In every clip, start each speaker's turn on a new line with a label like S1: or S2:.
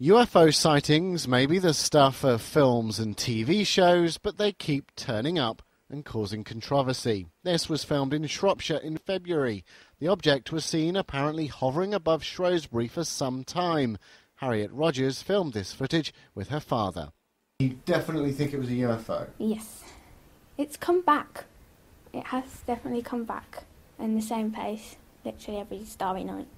S1: UFO sightings may be the stuff of films and TV shows, but they keep turning up and causing controversy. This was filmed in Shropshire in February. The object was seen apparently hovering above Shrewsbury for some time. Harriet Rogers filmed this footage with her father. You definitely think it was a UFO?
S2: Yes. It's come back. It has definitely come back in the same pace, literally every starry night.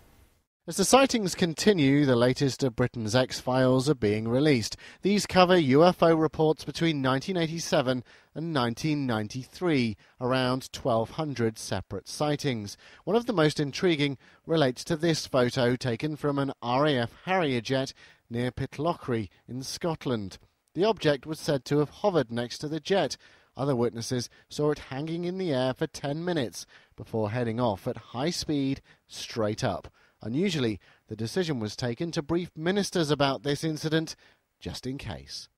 S1: As the sightings continue, the latest of Britain's X Files are being released. These cover UFO reports between 1987 and 1993, around 1,200 separate sightings. One of the most intriguing relates to this photo taken from an RAF Harrier jet near Pitlochry in Scotland. The object was said to have hovered next to the jet. Other witnesses saw it hanging in the air for 10 minutes before heading off at high speed straight up. Unusually, the decision was taken to brief ministers about this incident just in case.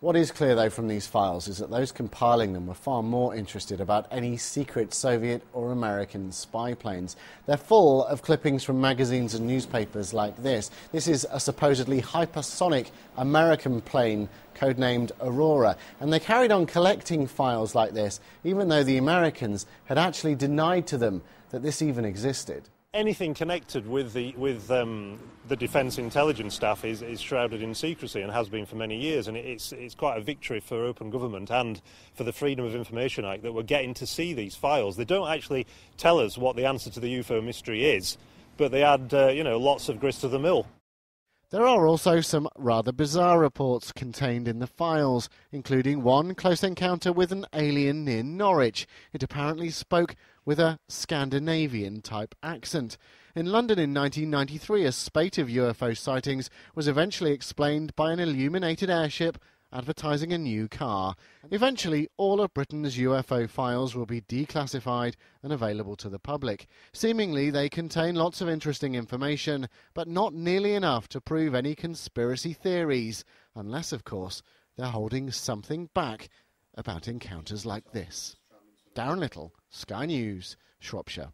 S1: What is clear, though, from these files is that those compiling them were far more interested about any secret Soviet or American spy planes. They're full of clippings from magazines and newspapers like this. This is a supposedly hypersonic American plane codenamed Aurora. And they carried on collecting files like this, even though the Americans had actually denied to them that this even existed
S3: anything connected with the with um, the defence intelligence staff is, is shrouded in secrecy and has been for many years. And it's it's quite a victory for open government and for the Freedom of Information Act that we're getting to see these files. They don't actually tell us what the answer to the UFO mystery is, but they add uh, you know lots of grist to the mill.
S1: There are also some rather bizarre reports contained in the files, including one close encounter with an alien near Norwich. It apparently spoke with a Scandinavian type accent. In London in 1993, a spate of UFO sightings was eventually explained by an illuminated airship advertising a new car. Eventually, all of Britain's UFO files will be declassified and available to the public. Seemingly, they contain lots of interesting information, but not nearly enough to prove any conspiracy theories, unless, of course, they're holding something back about encounters like this. Darren Little, Sky News, Shropshire.